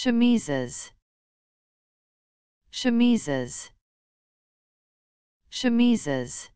chemises. Chemises. Chemises.